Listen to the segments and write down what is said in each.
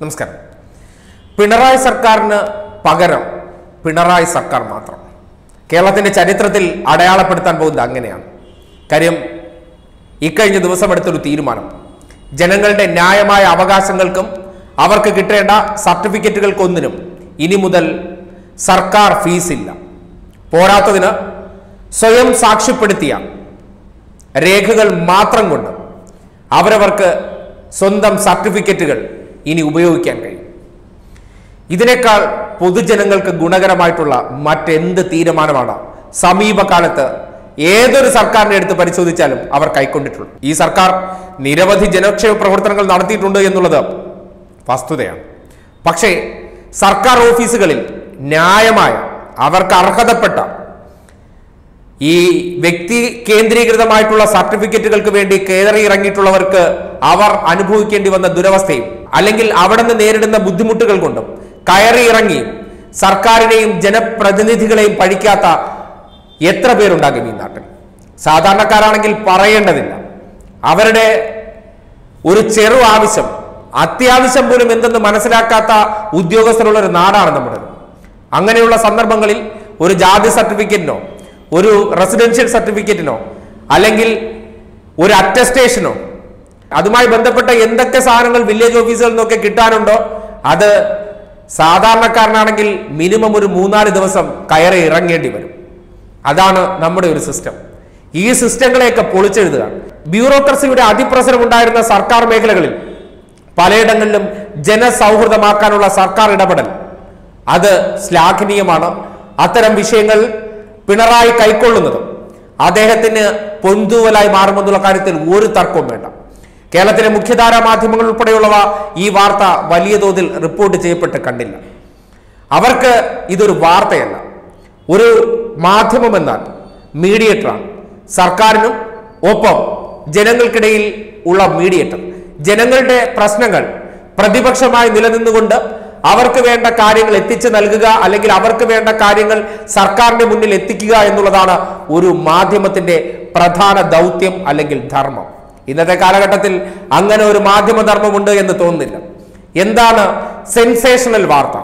നമസ്കാരം. പിണറായി സർക്കാരിന് പകരം പിണറായി സർക്കാർ മാത്രം. കേരളത്തിന്റെ ചരിത്രത്തിൽ അടയാളപ്പെടുത്താൻ പോകുന്നത് അങ്ങനെയാണ്. കാര്യം ഇക്കഴിഞ്ഞ ദിവസം എടുത്തൊരു തീരുമാനം. ജനങ്ങളുടെ ന്യായമായ അവകാശങ്ങൾക്കും അവർക്ക് കിട്ടേണ്ട സർട്ടിഫിക്കറ്റുകൾക്കൊന്നിനും ഇനി മുതൽ സർക്കാർ ഫീസില്ല. പോരാത്തതിന് സ്വയം സാക്ഷ്യപ്പെടുത്തിയ രേഖകൾ മാത്രം കൊണ്ട് അവരവർക്ക് സ്വന്തം സർട്ടിഫിക്കറ്റുകൾ ഇനി ഉപയോഗിക്കാൻ കഴിയും. ഇതിനേക്കാൾ പൊതുജനങ്ങൾക്ക് ഗുണകരമായിട്ടുള്ള മറ്റെന്ത് തീരുമാനമാണ് സമീപകാലത്ത് ഏതൊരു സർക്കാരിനെ എടുത്ത് പരിശോധിച്ചാലും അവർ കൈക്കൊണ്ടിട്ടുള്ളൂ ഈ സർക്കാർ നിരവധി ജനക്ഷേമ പ്രവർത്തനങ്ങൾ നടത്തിയിട്ടുണ്ട് എന്നുള്ളത് വസ്തുതയാണ്. പക്ഷേ സർക്കാർ ഓഫീസുകളിൽ ന്യായമായ അവർക്ക് അർഹതപ്പെട്ട ഈ വ്യക്തി കേന്ദ്രീകൃതമായിട്ടുള്ള സർട്ടിഫിക്കറ്റുകൾക്ക് വേണ്ടി കയറി ഇറങ്ങിയിട്ടുള്ളവർക്ക് അവർ അനുഭവിക്കേണ്ടി വന്ന ദുരവസ്ഥയും അല്ലെങ്കിൽ അവിടെ നിന്ന് നേരിടുന്ന ബുദ്ധിമുട്ടുകൾ കൊണ്ടും കയറി ഇറങ്ങി സർക്കാരിനെയും ജനപ്രതിനിധികളെയും പഴിക്കാത്ത എത്ര പേരുണ്ടാകും ഈ നാട്ടിൽ? സാധാരണക്കാരാണെങ്കിൽ പറയേണ്ടതില്ല. അവരുടെ ഒരു ചെറു ആവശ്യം അത്യാവശ്യം പോലും എന്തെന്ന് മനസ്സിലാക്കാത്ത ഉദ്യോഗസ്ഥരുള്ള ഒരു നാടാണ് നമ്മുടെ അങ്ങനെയുള്ള സന്ദർഭങ്ങളിൽ ഒരു ജാതി സർട്ടിഫിക്കറ്റിനോ ഒരു റെസിഡൻഷ്യൽ സർട്ടിഫിക്കറ്റിനോ അല്ലെങ്കിൽ ഒരു അറ്റസ്റ്റേഷനോ അതുമായി ബന്ധപ്പെട്ട എന്തൊക്കെ സാധനങ്ങൾ വില്ലേജ് ഓഫീസുകളിൽ നിന്നൊക്കെ കിട്ടാനുണ്ടോ? അത് സാധാരണക്കാരനാണെങ്കിൽ മിനിമം ഒരു മൂന്നാൽ ദിവസം കയറി ഇറങ്ങേണ്ടി വരും. അതാണ് നമ്മുടെ ഒരു സിസ്റ്റം ഈ സിസ്റ്റങ്ങളെയൊക്കെ പൊളിച്ചെഴുതുക. ബ്യൂറോക്രസിയുടെ അതിപ്രസരം ഉണ്ടായിരുന്ന സർക്കാർ മേഖലകളിൽ പലയിടങ്ങളിലും ജനസൗഹൃദമാക്കാനുള്ള സർക്കാർ ഇടപെടൽ. അത് ശ്ലാഘനീയമാണ്. അത്തരം വിഷയങ്ങൾ പിണറായി കൈക്കൊള്ളുന്നതും അദ്ദേഹത്തിന് പൊന്തൂവലായി മാറുമെന്നുള്ള കാര്യത്തിൽ ഒരു തർക്കവും വേണ്ട. കേരളത്തിലെ മുഖ്യധാരാ മാധ്യമങ്ങൾ ഉൾപ്പെടെയുള്ളവ ഈ വാർത്ത വലിയ തോതിൽ റിപ്പോർട്ട് ചെയ്യപ്പെട്ട് കണ്ടില്ല. അവർക്ക് ഇതൊരു വാർത്തയല്ല. ഒരു മാധ്യമം എന്നാൽ മീഡിയേറ്ററാണ് സർക്കാരിനും ഒപ്പം ജനങ്ങൾക്കിടയിൽ ഉള്ള മീഡിയേറ്റർ. ജനങ്ങളുടെ പ്രശ്നങ്ങൾ പ്രതിപക്ഷമായി നിലനിന്നുകൊണ്ട് അവർക്ക് വേണ്ട കാര്യങ്ങൾ എത്തിച്ചു നൽകുക അല്ലെങ്കിൽ അവർക്ക് വേണ്ട കാര്യങ്ങൾ സർക്കാരിന്റെ മുന്നിൽ എത്തിക്കുക എന്നുള്ളതാണ് ഒരു മാധ്യമത്തിന്റെ പ്രധാന ദൗത്യം അല്ലെങ്കിൽ ധർമ്മം. ഇന്നത്തെ കാലഘട്ടത്തിൽ അങ്ങനെ ഒരു മാധ്യമധർമ്മമുണ്ട് എന്ന് തോന്നുന്നില്ല. എന്താണ് സെൻസേഷണൽ വാർത്ത?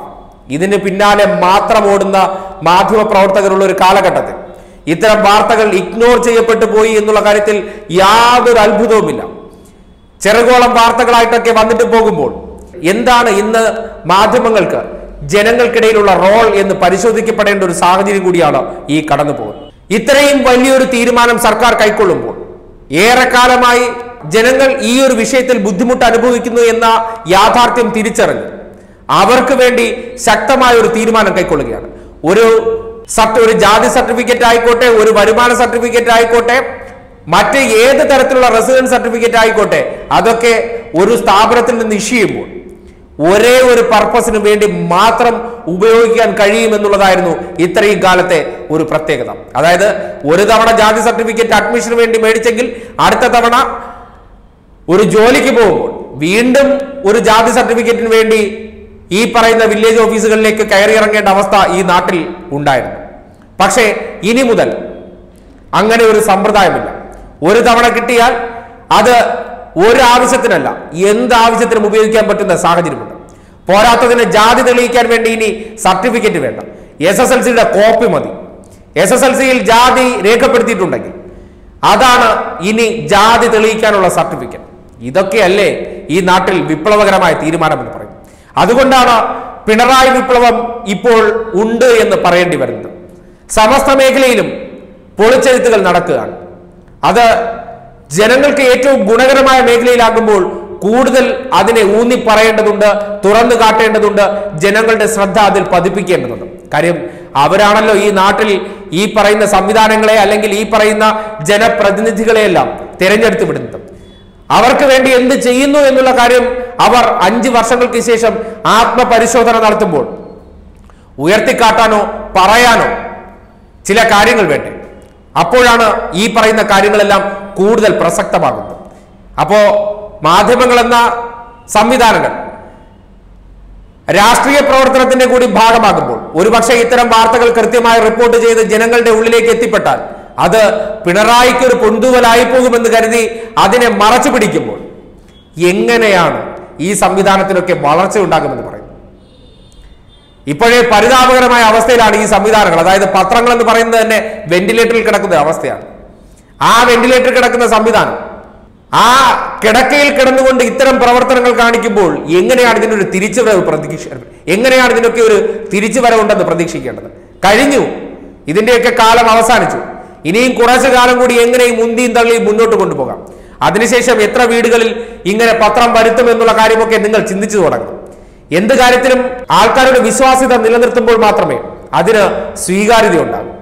ഇതിന് പിന്നാലെ മാത്രം ഓടുന്ന മാധ്യമ പ്രവർത്തകരുള്ള ഒരു കാലഘട്ടത്തിൽ. ഇത്തരം വാർത്തകൾ ഇഗ്നോർ ചെയ്യപ്പെട്ടു പോയി എന്നുള്ള കാര്യത്തിൽ യാതൊരു അത്ഭുതവുമില്ല. ചെറുകോളം വാർത്തകളായിട്ടൊക്കെ വന്നിട്ട് പോകുമ്പോൾ എന്താണ് ഇന്ന് മാധ്യമങ്ങൾക്ക് ജനങ്ങൾക്കിടയിലുള്ള റോൾ എന്ന് പരിശോധിക്കപ്പെടേണ്ട ഒരു സാഹചര്യം കൂടിയാണ് ഈ കടന്നു പോകുന്നത് ഇത്രയും വലിയൊരു തീരുമാനം സർക്കാർ കൈക്കൊള്ളുമ്പോൾ ഏറെക്കാലമായി ജനങ്ങൾ ഈ ഒരു വിഷയത്തിൽ ബുദ്ധിമുട്ട് അനുഭവിക്കുന്നു എന്ന യാഥാർത്ഥ്യം തിരിച്ചറിഞ്ഞു. അവർക്ക് വേണ്ടി ശക്തമായ ഒരു തീരുമാനം കൈക്കൊള്ളുകയാണ്. ഒരു സർട്ട് ഒരു ജാതി സർട്ടിഫിക്കറ്റ് ആയിക്കോട്ടെ ഒരു വരുമാന സർട്ടിഫിക്കറ്റ് ആയിക്കോട്ടെ മറ്റ് ഏത് തരത്തിലുള്ള റെസിഡൻസ് സർട്ടിഫിക്കറ്റ് ആയിക്കോട്ടെ അതൊക്കെ ഒരു സ്ഥാപനത്തിൽ നിന്ന് ഇഷ്യൂ ചെയ്യുമ്പോൾ ഒരേ ഒരു പർപ്പസിന് വേണ്ടി മാത്രം ഉപയോഗിക്കാൻ കഴിയുമെന്നുള്ളതായിരുന്നു ഇത്രയും കാലത്തെ ഒരു പ്രത്യേകത. അതായത് ഒരു തവണ ജാതി സർട്ടിഫിക്കറ്റ് അഡ്മിഷന് വേണ്ടി മേടിച്ചെങ്കിൽ അടുത്ത തവണ ഒരു ജോലിക്ക് പോകുമ്പോൾ വീണ്ടും ഒരു ജാതി സർട്ടിഫിക്കറ്റിന് വേണ്ടി ഈ പറയുന്ന വില്ലേജ് ഓഫീസുകളിലേക്ക് കയറി ഇറങ്ങേണ്ട അവസ്ഥ ഈ നാട്ടിൽ ഉണ്ടായിരുന്നു. പക്ഷേ ഇനി മുതൽ അങ്ങനെ ഒരു സമ്പ്രദായമില്ല. ഒരു തവണ കിട്ടിയാൽ അത് ഒരു എന്താവശ്യത്തിനും ഉപയോഗിക്കാൻ പറ്റുന്ന സാഹചര്യമുണ്ട്. പോരാത്തതിന് ജാതി തെളിയിക്കാൻ വേണ്ടി ഇനി സർട്ടിഫിക്കറ്റ് വേണ്ട. എസ് എസ് എൽ സിയുടെ കോപ്പി മതി. എസ് എസ് എൽ സിയിൽ ജാതി രേഖപ്പെടുത്തിയിട്ടുണ്ടെങ്കിൽ അതാണ് ഇനി ജാതി തെളിയിക്കാനുള്ള സർട്ടിഫിക്കറ്റ്. ഇതൊക്കെയല്ലേ ഈ നാട്ടിൽ വിപ്ലവകരമായ തീരുമാനമെന്ന് പറയും. അതുകൊണ്ടാണ് പിണറായി വിപ്ലവം ഇപ്പോൾ ഉണ്ട് എന്ന് പറയേണ്ടി വരുന്നത്. സമസ്ത മേഖലയിലും പൊളിച്ചെഴുത്തുകൾ നടക്കുകയാണ്. അത് ജനങ്ങൾക്ക് ഏറ്റവും ഗുണകരമായ മേഖലയിലാകുമ്പോൾ കൂടുതൽ അതിനെ ഊന്നി പറയേണ്ടതുണ്ട് തുറന്നു കാട്ടേണ്ടതുണ്ട് ജനങ്ങളുടെ ശ്രദ്ധ അതിൽ പതിപ്പിക്കേണ്ടതുണ്ട്. കാര്യം അവരാണല്ലോ ഈ നാട്ടിൽ ഈ പറയുന്ന സംവിധാനങ്ങളെ അല്ലെങ്കിൽ ഈ പറയുന്ന ജനപ്രതിനിധികളെയെല്ലാം തിരഞ്ഞെടുത്ത് വിടുന്നത്. അവർക്ക് വേണ്ടി എന്ത് ചെയ്യുന്നു എന്നുള്ള കാര്യം അവർ അഞ്ച് വർഷങ്ങൾക്ക് ശേഷം ആത്മപരിശോധന നടത്തുമ്പോൾ ഉയർത്തിക്കാട്ടാനോ പറയാനോ ചില കാര്യങ്ങൾ വേണ്ടേ? അപ്പോഴാണ് ഈ പറയുന്ന കാര്യങ്ങളെല്ലാം കൂടുതൽ പ്രസക്തമാകുന്നത് അപ്പോൾ മാധ്യമങ്ങൾ എന്ന സംവിധാനങ്ങൾ രാഷ്ട്രീയ പ്രവർത്തനത്തിന്റെ കൂടി ഭാഗമാകുമ്പോൾ ഒരുപക്ഷെ ഇത്തരം വാർത്തകൾ കൃത്യമായി റിപ്പോർട്ട് ചെയ്ത് ജനങ്ങളുടെ ഉള്ളിലേക്ക് എത്തിപ്പെട്ടാൽ അത് പിണറായിക്ക് ഒരു പൊന്തുവലായി പോകുമെന്ന് കരുതി അതിനെ മറച്ചു പിടിക്കുമ്പോൾ എങ്ങനെയാണ് ഈ സംവിധാനത്തിനൊക്കെ വളർച്ച ഉണ്ടാകുമെന്ന് പറയും ഇപ്പോഴേ പരിതാപകരമായ അവസ്ഥയിലാണ് ഈ സംവിധാനങ്ങൾ. അതായത് പത്രങ്ങൾ എന്ന് പറയുന്നത് തന്നെ വെന്റിലേറ്ററിൽ കിടക്കുന്ന അവസ്ഥയാണ്. ആ വെന്റിലേറ്റർ കിടക്കുന്ന സംവിധാനം. ആ കിടക്കയിൽ കിടന്നുകൊണ്ട് ഇത്തരം പ്രവർത്തനങ്ങൾ കാണിക്കുമ്പോൾ എങ്ങനെയാണ് ഇതിനൊരു തിരിച്ചുവരവ് പ്രതീക്ഷ എങ്ങനെയാണ് ഇതിനൊക്കെ ഒരു തിരിച്ചു തിരിച്ചുവരവുണ്ടെന്ന് പ്രതീക്ഷിക്കേണ്ടത്? കഴിഞ്ഞു. ഇതിന്റെയൊക്കെ കാലം അവസാനിച്ചു. ഇനിയും കുറച്ചു കാലം കൂടി എങ്ങനെയും മുന്തിയും തള്ളിയും മുന്നോട്ട് കൊണ്ടുപോകാം. അതിനുശേഷം എത്ര വീടുകളിൽ ഇങ്ങനെ പത്രം വരുത്തും എന്നുള്ള കാര്യമൊക്കെ നിങ്ങൾ ചിന്തിച്ചു തുടങ്ങും എന്ത് കാര്യത്തിലും ആൾക്കാരുടെ വിശ്വാസ്യത നിലനിർത്തുമ്പോൾ മാത്രമേ അതിന് സ്വീകാര്യത ഉണ്ടാകൂ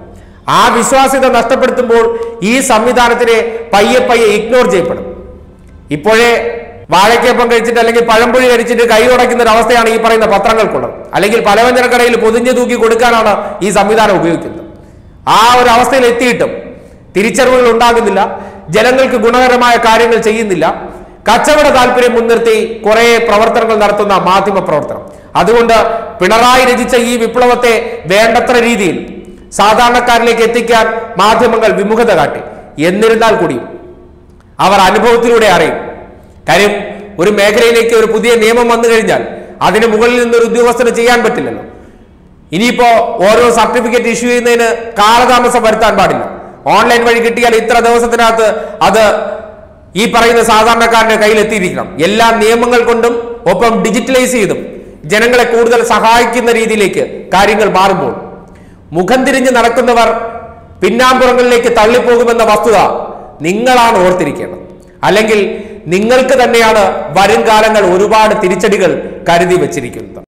ആ വിശ്വാസ്യത നഷ്ടപ്പെടുത്തുമ്പോൾ ഈ സംവിധാനത്തിനെ പയ്യെ പയ്യെ ഇഗ്നോർ ചെയ്യപ്പെടും. ഇപ്പോഴേ വാഴയ്ക്കപ്പം കഴിച്ചിട്ട് അല്ലെങ്കിൽ പഴംപൊഴി കഴിച്ചിട്ട് കൈ ഉടയ്ക്കുന്ന ഒരു അവസ്ഥയാണ് ഈ പറയുന്ന പത്രങ്ങൾക്കുള്ളത്. അല്ലെങ്കിൽ പലവ്യഞ്ജനക്കടയിൽ പൊതിഞ്ഞു തൂക്കി കൊടുക്കാനാണ് ഈ സംവിധാനം ഉപയോഗിക്കുന്നത്. ആ ഒരു അവസ്ഥയിൽ എത്തിയിട്ടും തിരിച്ചറിവുകൾ ഉണ്ടാകുന്നില്ല. ജനങ്ങൾക്ക് ഗുണകരമായ കാര്യങ്ങൾ ചെയ്യുന്നില്ല. കച്ചവട താല്പര്യം മുൻനിർത്തി കുറെ പ്രവർത്തനങ്ങൾ നടത്തുന്ന മാധ്യമ പ്രവർത്തനം അതുകൊണ്ട് പിണറായി രചിച്ച ഈ വിപ്ലവത്തെ വേണ്ടത്ര രീതിയിൽ സാധാരണക്കാരിലേക്ക് എത്തിക്കാൻ മാധ്യമങ്ങൾ വിമുഖത കാട്ടി. എന്നിരുന്നാൽ കൂടിയും അവർ അനുഭവത്തിലൂടെ അറിയും. കാര്യം ഒരു മേഖലയിലേക്ക് ഒരു പുതിയ നിയമം വന്നു കഴിഞ്ഞാൽ അതിന് മുകളിൽ നിന്നൊരു ഉദ്യോഗസ്ഥന് ചെയ്യാൻ പറ്റില്ലല്ലോ. ഇനിയിപ്പോ ഓരോ സർട്ടിഫിക്കറ്റ് ഇഷ്യൂ ചെയ്യുന്നതിന് കാലതാമസം വരുത്താൻ പാടില്ല. ഓൺലൈൻ വഴി കിട്ടിയാൽ ഇത്ര ദിവസത്തിനകത്ത് അത് ഈ പറയുന്ന സാധാരണക്കാരന്റെ കയ്യിൽ എത്തിയിരിക്കണം എല്ലാ നിയമങ്ങൾ കൊണ്ടും ഒപ്പം ഡിജിറ്റലൈസ് ചെയ്തും ജനങ്ങളെ കൂടുതൽ സഹായിക്കുന്ന രീതിയിലേക്ക് കാര്യങ്ങൾ മാറുമ്പോൾ മുഖം തിരിഞ്ഞ് നടക്കുന്നവർ പിന്നാമ്പുറങ്ങളിലേക്ക് തള്ളിപ്പോകുമെന്ന വസ്തുത നിങ്ങളാണ് ഓർത്തിരിക്കേണ്ടത്. അല്ലെങ്കിൽ നിങ്ങൾക്ക് തന്നെയാണ് വരും കാലങ്ങൾ ഒരുപാട് തിരിച്ചടികൾ കരുതി വച്ചിരിക്കുന്നത്.